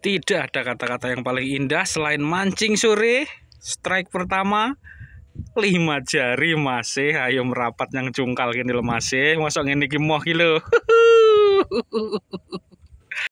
Tidak ada kata-kata yang paling indah selain mancing sore. Strike pertama lima jari masih. Ayo merapat yang jungkal gini lo masih. Masuk ini kimoh kilo